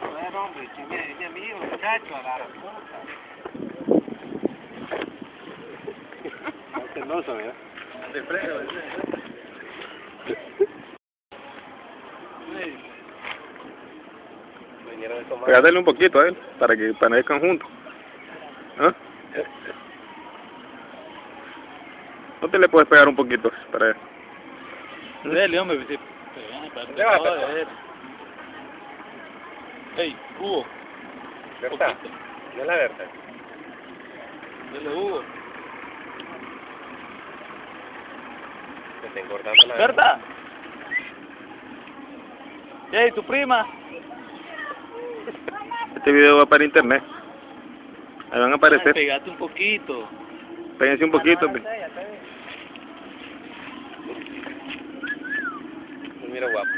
Joder, hombre, que mire, que mire, muchacho, a la puta. Es hermoso, mira. De freno, de freno. Pégatele un poquito a él, para que panezcan juntos. ¿Ah? ¿No te le puedes pegar un poquito para él? Dele, hombre, si... Levanta. Joder. Ey, Hugo, ¿Verdad? ¿No es la verdad? dele Hugo. Se está engordando la ¿Verdad? Ey, tu prima. Este video va para internet. Ahí van a aparecer. Pegate un poquito. Péguense un poquito. Mira guapo.